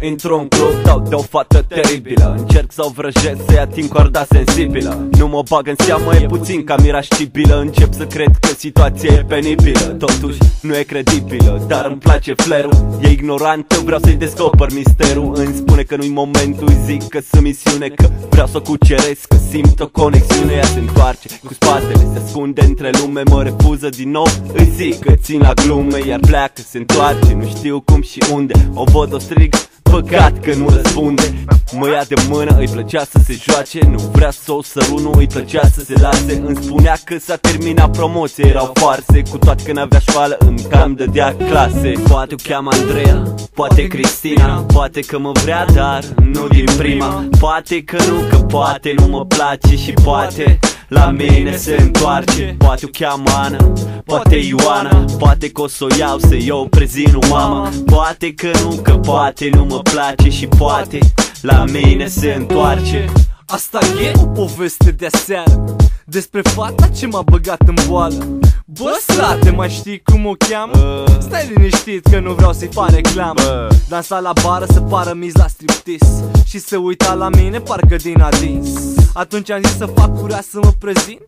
Intru în club, dau de o fată teribilă. Încerc să o vrăjesc, să-i ating corda sensibilă. Nu mă bag în seamă, e puțin cam irascibilă Încep să cred că situația e penibilă. Totuși nu e credibilă, dar îmi place flerul. E ignorantă, vreau să-i descoper misterul. Îmi spune că nu-i momentul, îi zic că sunt misiune Că vreau să o cuceresc, că simt o conexiune. Ea se întoarce cu spatele, se ascunde între lume Mă refuză din nou, îi zic că țin la glume Iar pleacă, se întoarce, nu știu cum și unde. O văd, o strig, Păcat că nu răspunde. Mă ia de mână, îi plăcea să se joace. Nu vrea să o sărut, nu îi plăcea să se lase. Îmi spunea că s-a terminat promoție Erau farse, cu toate că n-avea școală În cam dădea clase. Poate o cheamă Andreea, poate Cristina Poate că mă vrea, dar nu din prima. Poate că nu, că poate nu mă place Și poate la mine se întoarce Poate o cheamă Ana, poate Ioana Poate că o să o iau să eu prezint o mamă Poate că nu, că poate nu mă place Și poate la mine se întoarce Asta e o poveste de aseară Despre fata ce m-a băgat în boală Bă, frate, mai știi cum o cheamă? Uh. Stai liniștit că nu vreau să-i fac reclamă Bă. Dansa la bară să pară miz la striptease Și se uita la mine parcă din adins Atunci am zis să fac curea să mă prezint.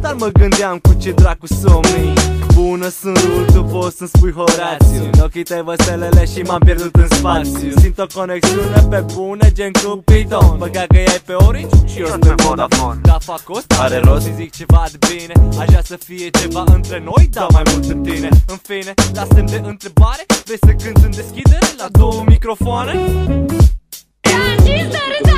Dar mă gândeam cu ce dracu să o mint. Bună sunt rul, tu poți să-mi spui Horațiu. În ochii tăi văselele și m-am pierdut în spațiu. Simt o conexiune pe bune gen Cupidon Băga că ai pe Orange și eu sunt pe Vodafone. Da, fac o Are rost? să zic ceva de bine. Aș vrea să fie ceva între noi, dar mai mult în tine. În fine, la semn de întrebare Vrei să cânti în deschidere la două microfoane? Transistor, da,